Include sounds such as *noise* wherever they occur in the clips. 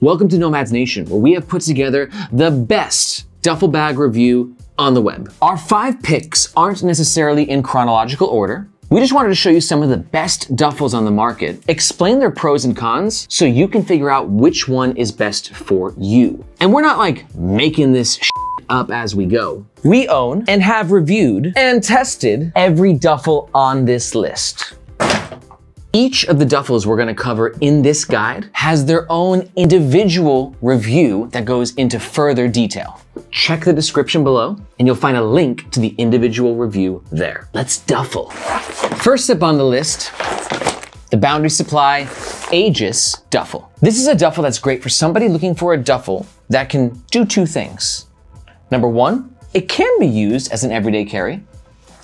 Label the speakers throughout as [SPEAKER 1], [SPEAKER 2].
[SPEAKER 1] Welcome to Nomads Nation, where we have put together the best duffel bag review on the web. Our five picks aren't necessarily in chronological order. We just wanted to show you some of the best duffels on the market, explain their pros and cons so you can figure out which one is best for you. And we're not like making this up as we go. We own and have reviewed and tested every duffel on this list. Each of the duffels we're gonna cover in this guide has their own individual review that goes into further detail. Check the description below and you'll find a link to the individual review there. Let's duffel. First up on the list, the Boundary Supply Aegis Duffel. This is a duffel that's great for somebody looking for a duffel that can do two things. Number one, it can be used as an everyday carry.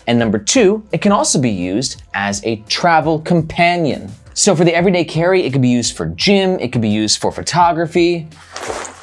[SPEAKER 1] And number two, it can also be used as a travel companion. So for the everyday carry, it could be used for gym, it could be used for photography,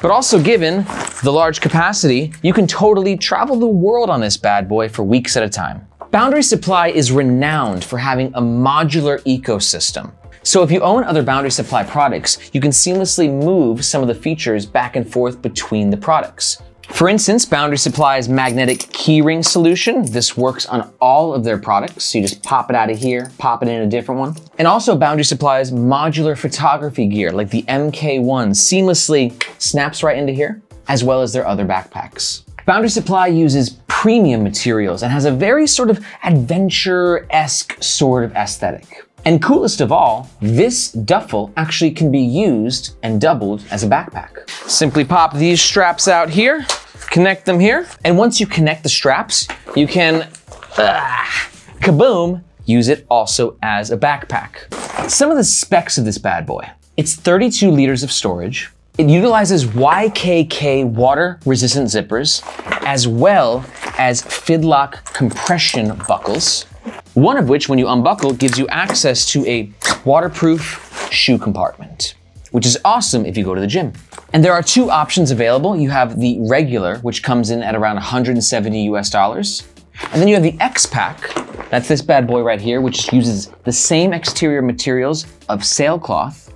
[SPEAKER 1] but also given the large capacity, you can totally travel the world on this bad boy for weeks at a time. Boundary Supply is renowned for having a modular ecosystem. So if you own other Boundary Supply products, you can seamlessly move some of the features back and forth between the products. For instance, Boundary Supply's magnetic keyring solution. This works on all of their products. So you just pop it out of here, pop it in a different one. And also Boundary Supply's modular photography gear, like the MK1, seamlessly snaps right into here, as well as their other backpacks. Boundary Supply uses premium materials and has a very sort of adventure-esque sort of aesthetic. And coolest of all, this duffel actually can be used and doubled as a backpack. Simply pop these straps out here, connect them here, and once you connect the straps, you can, uh, kaboom, use it also as a backpack. Some of the specs of this bad boy. It's 32 liters of storage. It utilizes YKK water resistant zippers, as well as Fidlock compression buckles one of which, when you unbuckle, gives you access to a waterproof shoe compartment, which is awesome if you go to the gym. And there are two options available. You have the regular, which comes in at around 170 US dollars. And then you have the X-Pac, that's this bad boy right here, which uses the same exterior materials of sailcloth.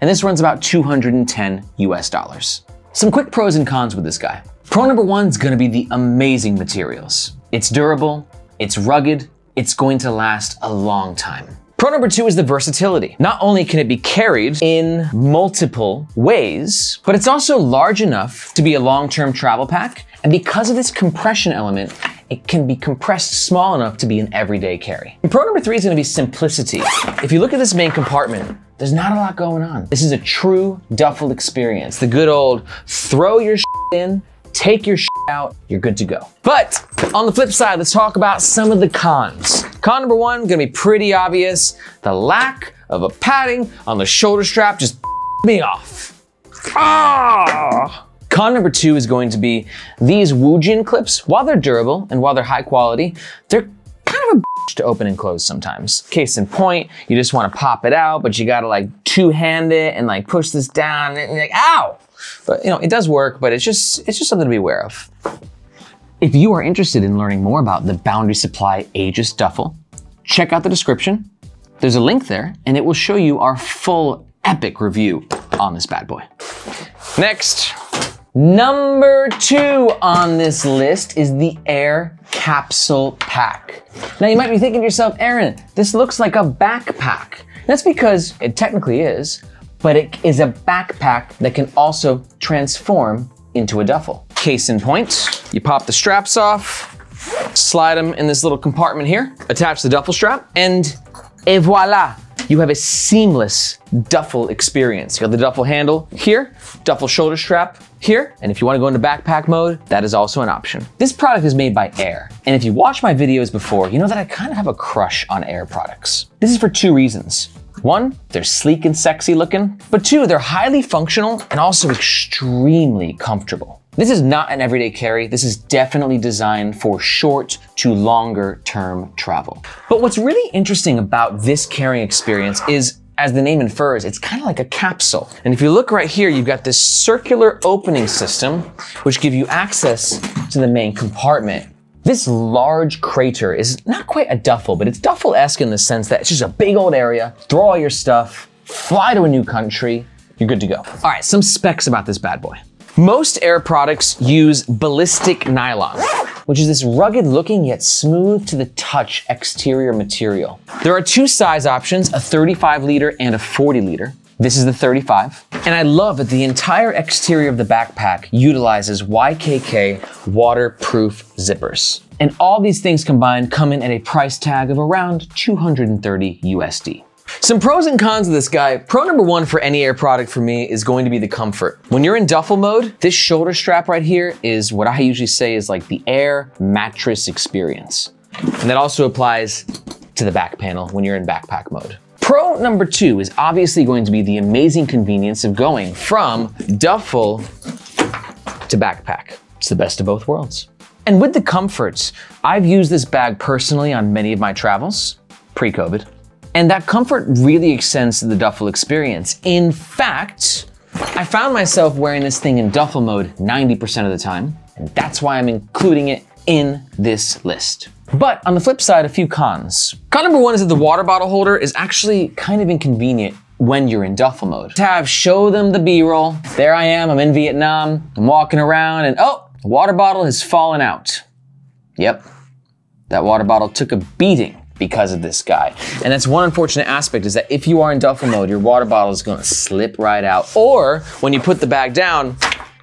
[SPEAKER 1] And this runs about 210 US dollars. Some quick pros and cons with this guy. Pro number one is gonna be the amazing materials. It's durable, it's rugged, it's going to last a long time. Pro number two is the versatility. Not only can it be carried in multiple ways, but it's also large enough to be a long-term travel pack. And because of this compression element, it can be compressed small enough to be an everyday carry. And pro number three is gonna be simplicity. If you look at this main compartment, there's not a lot going on. This is a true duffel experience. The good old throw your *laughs* in, take your out, you're good to go. But on the flip side, let's talk about some of the cons. Con number one, gonna be pretty obvious. The lack of a padding on the shoulder strap just *laughs* me off. Ah! Con number two is going to be these Woojin clips. While they're durable and while they're high quality, they're kind of a bitch *laughs* to open and close sometimes. Case in point, you just wanna pop it out, but you gotta like two-hand it and like push this down and like, ow! But you know, it does work, but it's just it's just something to be aware of. If you are interested in learning more about the Boundary Supply Aegis Duffel, check out the description. There's a link there, and it will show you our full epic review on this bad boy. Next, number two on this list is the Aer Capsule Pack. Now you might be thinking to yourself, Aaron, this looks like a backpack. That's because it technically is, but it is a backpack that can also transform into a duffel. Case in point, you pop the straps off, slide them in this little compartment here, attach the duffel strap, and et voila, you have a seamless duffel experience. You have the duffel handle here, duffel shoulder strap here, and if you wanna go into backpack mode, that is also an option. This product is made by Aer, and if you watched my videos before, you know that I kind of have a crush on Aer products. This is for two reasons. One, they're sleek and sexy looking, but two, they're highly functional and also extremely comfortable. This is not an everyday carry. This is definitely designed for short to longer term travel. But what's really interesting about this carrying experience is as the name infers, it's kind of like a capsule. And if you look right here, you've got this circular opening system, which give you access to the main compartment. This large crater is not quite a duffel, but it's duffel-esque in the sense that it's just a big old area, throw all your stuff, fly to a new country, you're good to go. All right, some specs about this bad boy. Most Aer products use ballistic nylon, which is this rugged looking yet smooth to the touch exterior material. There are two size options, a 35 liter and a 40 liter. This is the 35. And I love that the entire exterior of the backpack utilizes YKK waterproof zippers. And all these things combined come in at a price tag of around 230 USD. Some pros and cons of this guy. Pro number one for any Aer product for me is going to be the comfort. When you're in duffel mode, this shoulder strap right here is what I usually say is like the air mattress experience. And that also applies to the back panel when you're in backpack mode. Pro number two is obviously going to be the amazing convenience of going from duffel to backpack. It's the best of both worlds. And with the comforts, I've used this bag personally on many of my travels, pre-COVID. And that comfort really extends to the duffel experience. In fact, I found myself wearing this thing in duffel mode 90% of the time, and that's why I'm including it in this list. But on the flip side, a few cons. Con number one is that the water bottle holder is actually kind of inconvenient when you're in duffel mode. Have show them the B-roll. There I am, I'm in Vietnam, I'm walking around and oh, the water bottle has fallen out. Yep, that water bottle took a beating because of this guy. And that's one unfortunate aspect is that if you are in duffel mode, your water bottle is gonna slip right out. Or when you put the bag down,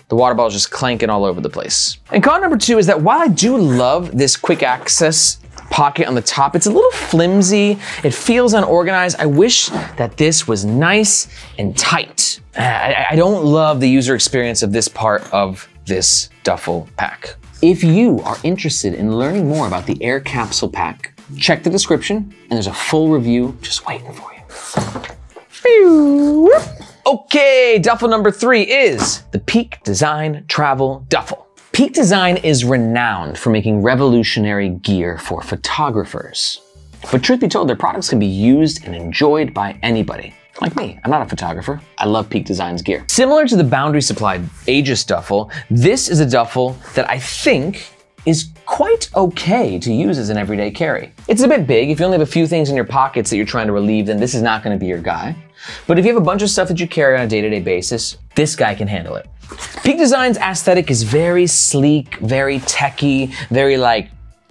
[SPEAKER 1] the water bottle is just clanking all over the place. And con number two is that while I do love this quick access pocket on the top, it's a little flimsy, it feels unorganized. I wish that this was nice and tight. I, I don't love the user experience of this part of this duffel pack. If you are interested in learning more about the Aer Capsule Pack, check the description and there's a full review just waiting for you. Okay, duffel number three is the Peak Design Travel Duffel. Peak Design is renowned for making revolutionary gear for photographers. But truth be told, their products can be used and enjoyed by anybody. Like me, I'm not a photographer. I love Peak Design's gear. Similar to the Boundary Supply Aegis duffel, this is a duffel that I think is quite okay to use as an everyday carry. It's a bit big. If you only have a few things in your pockets that you're trying to relieve, then this is not gonna be your guy. But if you have a bunch of stuff that you carry on a day-to-day basis, this guy can handle it. Peak Design's aesthetic is very sleek, very techy, very like,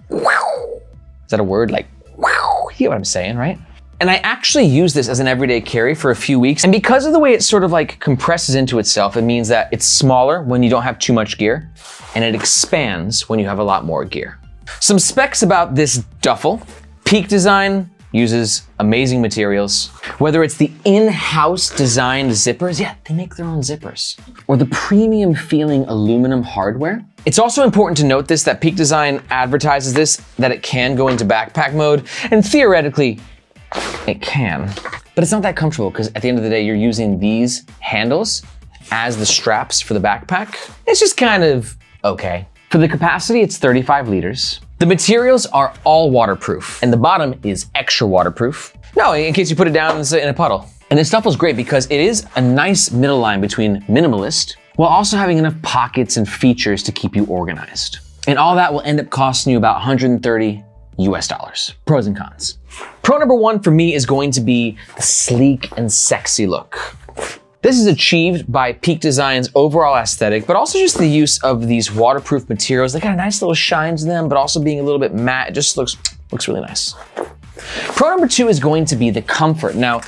[SPEAKER 1] wow. Is that a word? Like, wow. You get what I'm saying, right? And I actually use this as an everyday carry for a few weeks. And because of the way it sort of like compresses into itself, it means that it's smaller when you don't have too much gear and it expands when you have a lot more gear. Some specs about this duffel. Peak Design uses amazing materials. Whether it's the in-house designed zippers, yeah, they make their own zippers, or the premium feeling aluminum hardware. It's also important to note this, that Peak Design advertises this, that it can go into backpack mode, and theoretically, it can. But it's not that comfortable because at the end of the day, you're using these handles as the straps for the backpack. It's just kind of okay. For the capacity, it's 35 liters. The materials are all waterproof, and the bottom is extra waterproof. No, in case you put it down in a puddle. And this stuff was great because it is a nice middle line between minimalist while also having enough pockets and features to keep you organized. And all that will end up costing you about 130 US dollars. Pros and cons. Pro number one for me is going to be the sleek and sexy look. This is achieved by Peak Design's overall aesthetic, but also just the use of these waterproof materials. They got a nice little shine to them, but also being a little bit matte. It just looks, looks really nice. Pro number two is going to be the comfort. Now,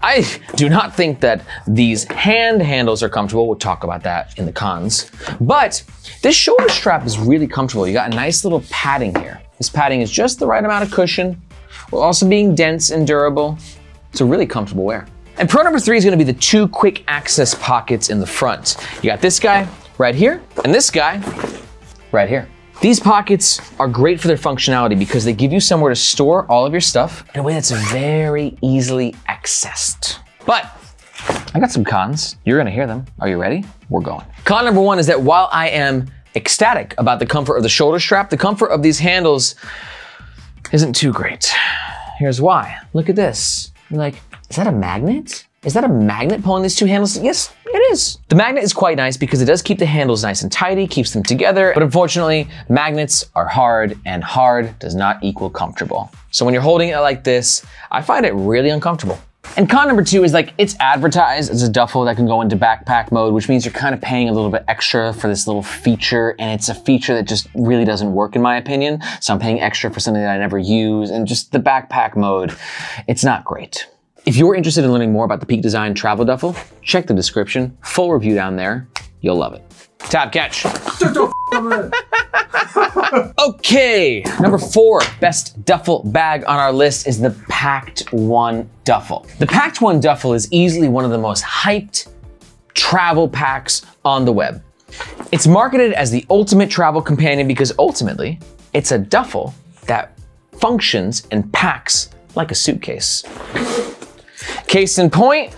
[SPEAKER 1] I do not think that these hand handles are comfortable. We'll talk about that in the cons. But this shoulder strap is really comfortable. You got a nice little padding here. This padding is just the right amount of cushion, while also being dense and durable. It's a really comfortable wear. And pro number three is gonna be the two quick access pockets in the front. You got this guy right here, and this guy right here. These pockets are great for their functionality because they give you somewhere to store all of your stuff in a way that's very easily accessed. But I got some cons. You're gonna hear them. Are you ready? We're going. Con number one is that while I am ecstatic about the comfort of the shoulder strap, the comfort of these handles isn't too great. Here's why. Look at this. Like, is that a magnet? Is that a magnet pulling these two handles? Yes, it is. The magnet is quite nice because it does keep the handles nice and tidy, keeps them together, but unfortunately, magnets are hard and hard does not equal comfortable. So when you're holding it like this, I find it really uncomfortable. And con number two is like it's advertised as a duffel that can go into backpack mode, which means you're kind of paying a little bit extra for this little feature, and it's a feature that just really doesn't work in my opinion. So I'm paying extra for something that I never use, and just the backpack mode, it's not great. If you're interested in learning more about the Peak Design Travel Duffel, check the description, full review down there. You'll love it. Tab catch. *laughs* okay, number four best duffel bag on our list is the PAKT One Duffel. The PAKT One Duffel is easily one of the most hyped travel packs on the web. It's marketed as the ultimate travel companion because ultimately, it's a duffel that functions and packs like a suitcase. Case in point,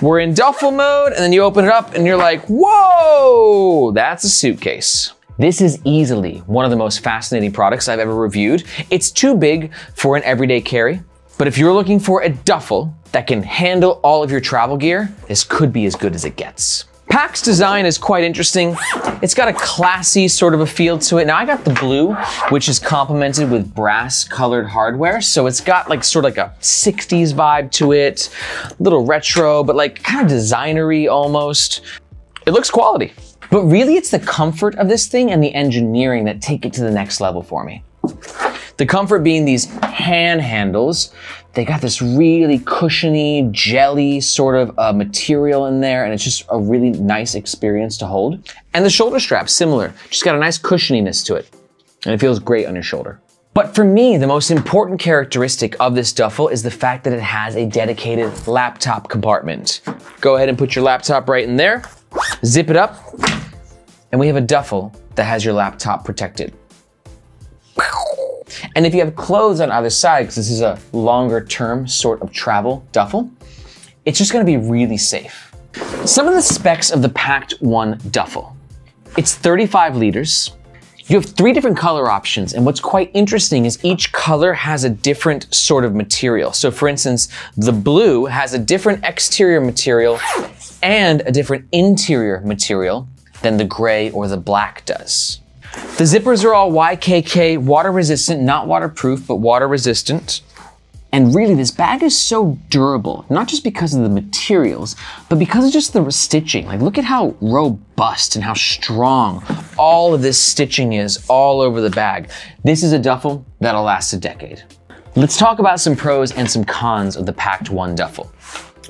[SPEAKER 1] we're in duffel mode, and then you open it up and you're like, whoa, that's a suitcase. This is easily one of the most fascinating products I've ever reviewed. It's too big for an everyday carry, but if you're looking for a duffel that can handle all of your travel gear, this could be as good as it gets. PAKT's design is quite interesting. It's got a classy sort of a feel to it. Now I got the blue, which is complemented with brass colored hardware. So it's got like sort of like a 60s vibe to it, a little retro, but like kind of designery almost. It looks quality. But really it's the comfort of this thing and the engineering that take it to the next level for me. The comfort being these hand handles. They got this really cushiony, jelly sort of uh, material in there, and it's just a really nice experience to hold. And the shoulder strap, similar. Just got a nice cushioniness to it. And it feels great on your shoulder. But for me, the most important characteristic of this duffel is the fact that it has a dedicated laptop compartment. Go ahead and put your laptop right in there, zip it up, and we have a duffel that has your laptop protected. And if you have clothes on either side, because this is a longer term sort of travel duffel, it's just gonna be really safe. Some of the specs of the PAKT One duffel. It's 35 liters. You have three different color options, and what's quite interesting is each color has a different sort of material. So for instance, the blue has a different exterior material and a different interior material than the gray or the black does. The zippers are all YKK, water resistant, not waterproof, but water resistant. And really, this bag is so durable, not just because of the materials, but because of just the stitching. Like, look at how robust and how strong all of this stitching is all over the bag. This is a duffel that'll last a decade. Let's talk about some pros and some cons of the PAKT One duffel.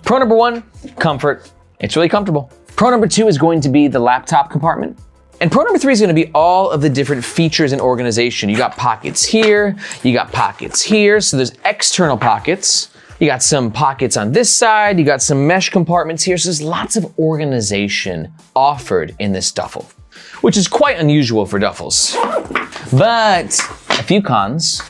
[SPEAKER 1] Pro number one, comfort. It's really comfortable. Pro number two is going to be the laptop compartment. And pro number three is gonna be all of the different features and organization. You got pockets here, you got pockets here, so there's external pockets. You got some pockets on this side, you got some mesh compartments here, so there's lots of organization offered in this duffel, which is quite unusual for duffels. But a few cons.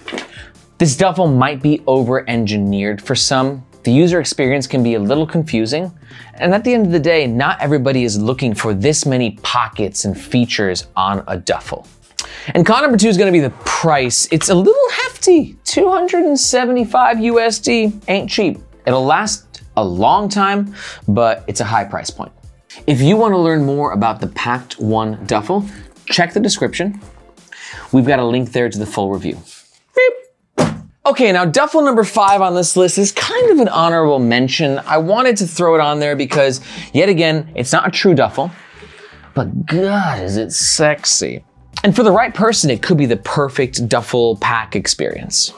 [SPEAKER 1] This duffel might be over-engineered for some. The user experience can be a little confusing, and at the end of the day, not everybody is looking for this many pockets and features on a duffel. And con number two is gonna be the price. It's a little hefty, 275 USD, ain't cheap. It'll last a long time, but it's a high price point. If you wanna learn more about the PAKT One duffel, check the description. We've got a link there to the full review. Okay, now duffel number five on this list is kind of an honorable mention. I wanted to throw it on there because, yet again, it's not a true duffel, but God, is it sexy. And for the right person, it could be the perfect duffel pack experience.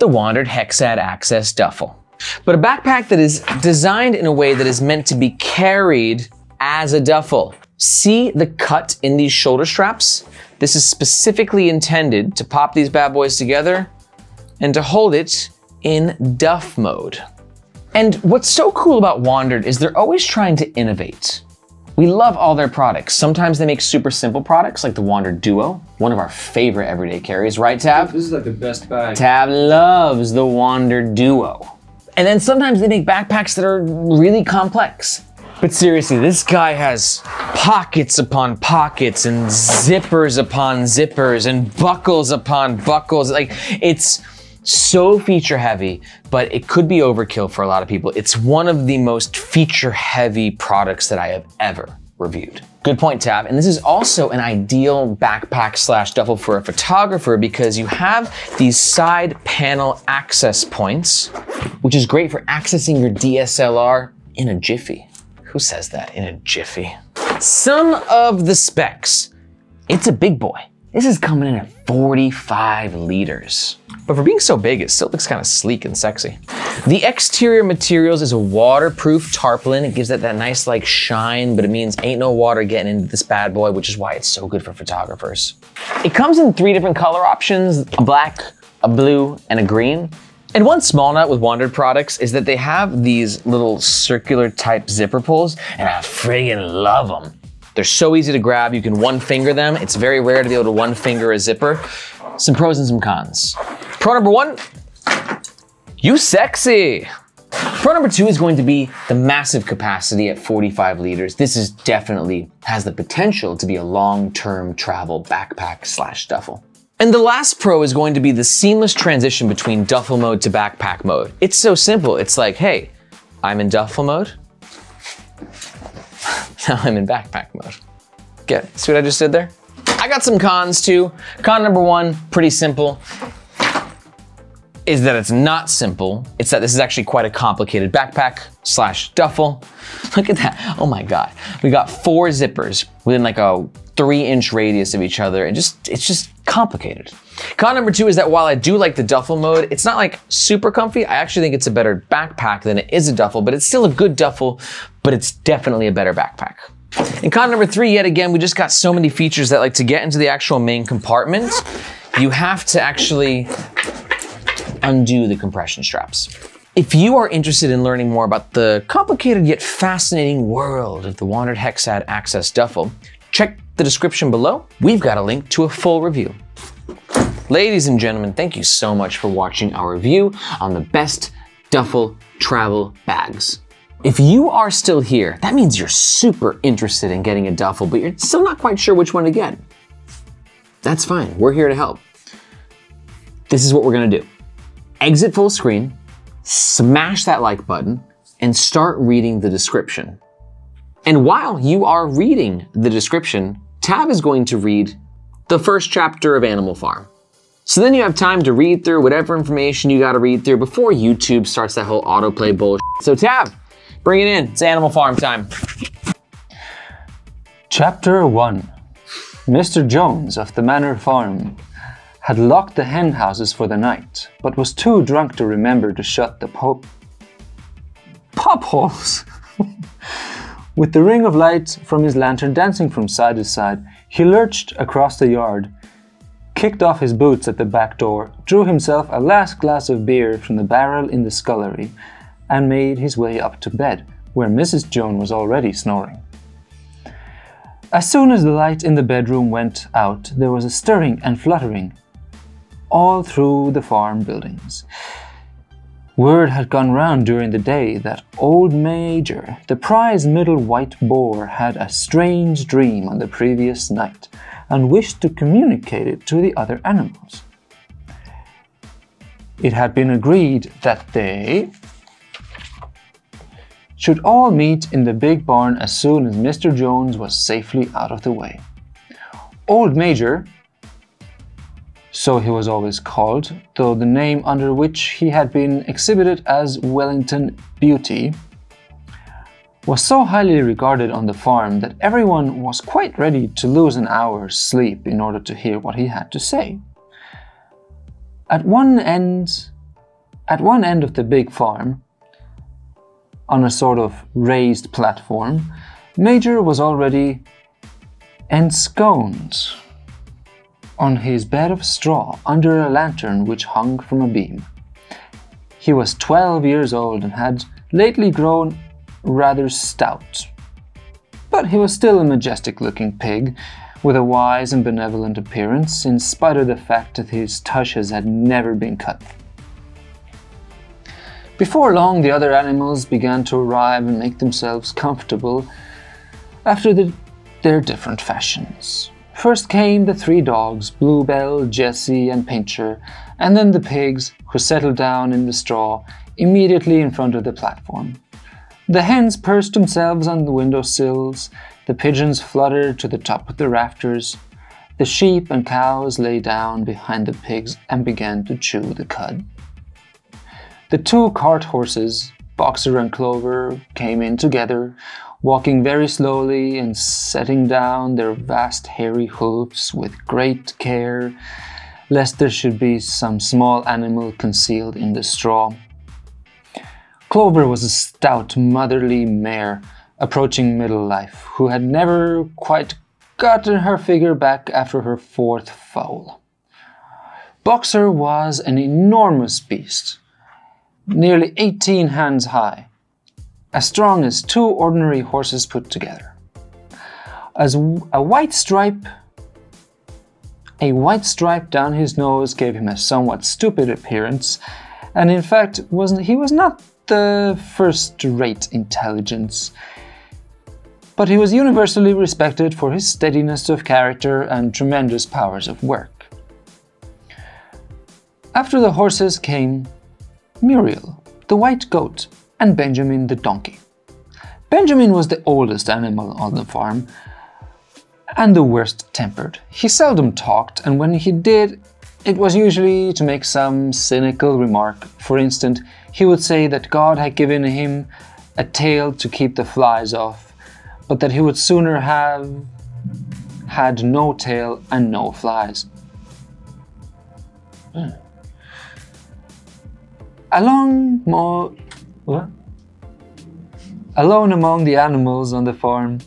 [SPEAKER 1] The WANDRD Hexad Access Duffel. But a backpack that is designed in a way that is meant to be carried as a duffel. See the cut in these shoulder straps? This is specifically intended to pop these bad boys together and to hold it in duff mode. And what's so cool about WANDRD is they're always trying to innovate. We love all their products. Sometimes they make super simple products like the WANDRD Duo, one of our favorite everyday carries, right Tab?
[SPEAKER 2] This is like the best bag.
[SPEAKER 1] Tab loves the WANDRD Duo. And then sometimes they make backpacks that are really complex. But seriously, this guy has pockets upon pockets and zippers upon zippers and buckles upon buckles. Like it's so feature heavy, but it could be overkill for a lot of people. It's one of the most feature heavy products that I have ever, reviewed. Good point, Tab. And this is also an ideal backpack slash duffel for a photographer because you have these side panel access points, which is great for accessing your DSLR in a jiffy. Who says that in a jiffy? Some of the specs. It's a big boy. This is coming in at 45 liters. But for being so big, it still looks kind of sleek and sexy. The exterior materials is a waterproof tarpaulin. It gives it that nice like shine, but it means ain't no water getting into this bad boy, which is why it's so good for photographers. It comes in three different color options, a black, a blue, and a green. And one small note with WANDRD products is that they have these little circular type zipper pulls, and I friggin' love them. They're so easy to grab, you can one finger them. It's very rare to be able to one finger a zipper. Some pros and some cons. Pro number one, you sexy. Pro number two is going to be the massive capacity at 45 liters. This is definitely has the potential to be a long-term travel backpack slash duffel. And the last pro is going to be the seamless transition between duffel mode to backpack mode. It's so simple. It's like, hey, I'm in duffel mode. *laughs* now I'm in backpack mode. Get? See what I just did there? I got some cons too. Con number one, pretty simple is that it's not simple. It's that this is actually quite a complicated backpack slash duffel. *laughs* Look at that, oh my God. We got four zippers within like a three inch radius of each other and just, it's just complicated. Con number two is that while I do like the duffel mode, it's not like super comfy. I actually think it's a better backpack than it is a duffel, but it's still a good duffel, but it's definitely a better backpack. And con number three, yet again, we just got so many features that like to get into the actual main compartment, you have to actually undo the compression straps. If you are interested in learning more about the complicated yet fascinating world of the WANDRD Hexad Access Duffel, check the description below. We've got a link to a full review. Ladies and gentlemen, thank you so much for watching our review on the best duffel travel bags. If you are still here, that means you're super interested in getting a duffel, but you're still not quite sure which one to get. That's fine, we're here to help. This is what we're gonna do exit full screen, smash that like button, and start reading the description. And while you are reading the description, Tab is going to read the first chapter of Animal Farm. So then you have time to read through whatever information you gotta read through before YouTube starts that whole autoplay bullshit. So Tab, bring it in, it's Animal Farm time.
[SPEAKER 2] Chapter 1 Mr. Jones of the Manor Farm had locked the hen houses for the night, but was too drunk to remember to shut the pop, holes. *laughs* With the ring of light from his lantern dancing from side to side, he lurched across the yard, kicked off his boots at the back door, drew himself a last glass of beer from the barrel in the scullery, and made his way up to bed, where Mrs. Jones was already snoring. As soon as the light in the bedroom went out, there was a stirring and fluttering, all through the farm buildings. Word had gone round during the day that old Major, the prize middle white boar, had a strange dream on the previous night and wished to communicate it to the other animals. It had been agreed that they should all meet in the big barn as soon as Mr. Jones was safely out of the way. Old Major so he was always called, though the name under which he had been exhibited as Wellington Beauty was so highly regarded on the farm that everyone was quite ready to lose an hour's sleep in order to hear what he had to say. At one end, at one end of the big farm, on a sort of raised platform, Major was already ensconced on his bed of straw under a lantern which hung from a beam. He was 12 years old and had lately grown rather stout. But he was still a majestic looking pig, with a wise and benevolent appearance, in spite of the fact that his tushes had never been cut. Before long, the other animals began to arrive and make themselves comfortable after the, their different fashions. First came the three dogs, Bluebell, Jessie, and Pincher, and then the pigs, who settled down in the straw immediately in front of the platform. The hens perched themselves on the window sills, the pigeons fluttered to the top of the rafters, the sheep and cows lay down behind the pigs and began to chew the cud. The two cart horses, Boxer and Clover, came in together, walking very slowly and setting down their vast hairy hoofs with great care, lest there should be some small animal concealed in the straw. Clover was a stout, motherly mare approaching middle life, who had never quite gotten her figure back after her fourth foal. Boxer was an enormous beast, nearly 18 hands high, as strong as two ordinary horses put together. As a white stripe, a white stripe down his nose gave him a somewhat stupid appearance, and in fact, wasn't he was not the first-rate intelligence but he was universally respected for his steadiness of character and tremendous powers of work. After the horses came Muriel, the white goat, and Benjamin the donkey. Benjamin was the oldest animal on the farm and the worst tempered. He seldom talked, and when he did, it was usually to make some cynical remark. For instance, he would say that God had given him a tail to keep the flies off but that he would sooner have had no tail and no flies. Mm. Along more, what? Alone among the animals on the farm,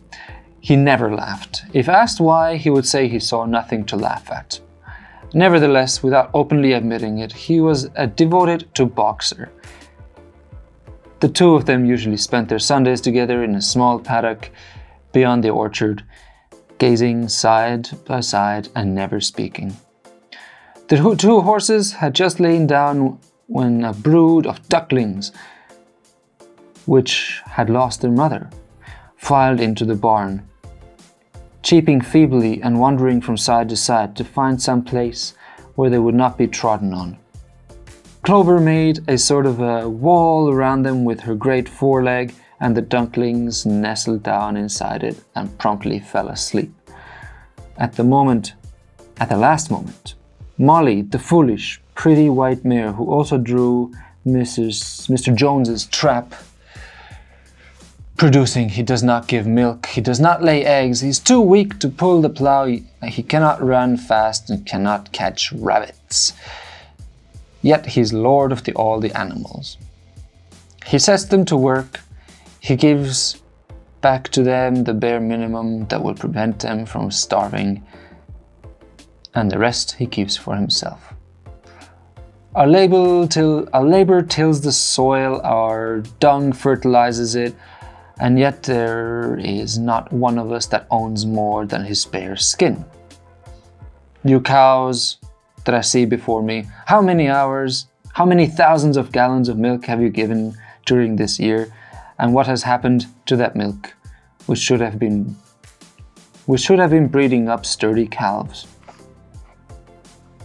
[SPEAKER 2] he never laughed. If asked why, he would say he saw nothing to laugh at. Nevertheless, without openly admitting it, he was a devoted to boxer. The two of them usually spent their Sundays together in a small paddock beyond the orchard, gazing side by side and never speaking. The two horses had just lain down when a brood of ducklings, which had lost their mother, filed into the barn, cheeping feebly and wandering from side to side to find some place where they would not be trodden on. Clover made a sort of a wall around them with her great foreleg, and the ducklings nestled down inside it and promptly fell asleep. At the moment, at the last moment, Molly, the foolish, pretty white mare who also drew Mrs. Mr. Jones's trap, producing. He does not give milk, he does not lay eggs, he's too weak to pull the plow, he, cannot run fast and cannot catch rabbits. Yet he's lord of the, all the animals. He sets them to work, he gives back to them the bare minimum that will prevent them from starving, and the rest he keeps for himself. Our labor tills the soil, our dung fertilizes it, and yet there is not one of us that owns more than his bare skin. You cows, that I see before me. How many hours, how many thousands of gallons of milk have you given during this year? And what has happened to that milk, which should have been which should have been breeding up sturdy calves?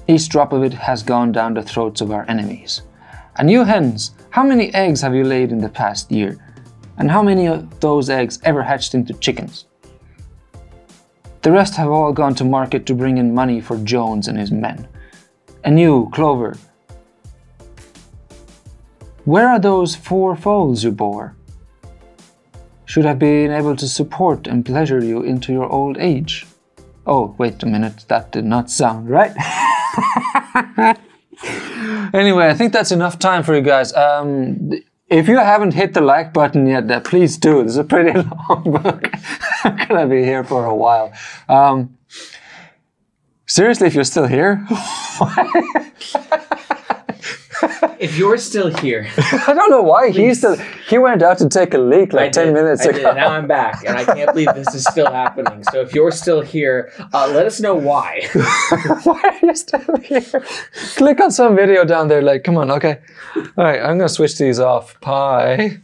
[SPEAKER 2] Each drop of it has gone down the throats of our enemies. And you hens, how many eggs have you laid in the past year? And how many of those eggs ever hatched into chickens? The rest have all gone to market to bring in money for Jones and his men. And you, Clover, where are those four foals you bore? Should have been able to support and pleasure you into your old age. Oh, wait a minute, that did not sound right. *laughs* anyway, I think that's enough time for you guys. Um, if you haven't hit the like button yet, uh, please do. This is a pretty *laughs* long book. I'm gonna be here for a while. Um, seriously, if you're still here, *laughs* *laughs*
[SPEAKER 1] if you're still here, *laughs*
[SPEAKER 2] I don't know why he's still. He went out to take a leak like ten minutes
[SPEAKER 1] I
[SPEAKER 2] ago.
[SPEAKER 1] Did, now I'm *laughs* back, and I can't believe this is still happening. So if you're still here, uh, let us know why. *laughs*
[SPEAKER 2] why are you still here? Click on some video down there. Like, come on, okay. All right, I'm gonna switch these off. Bye.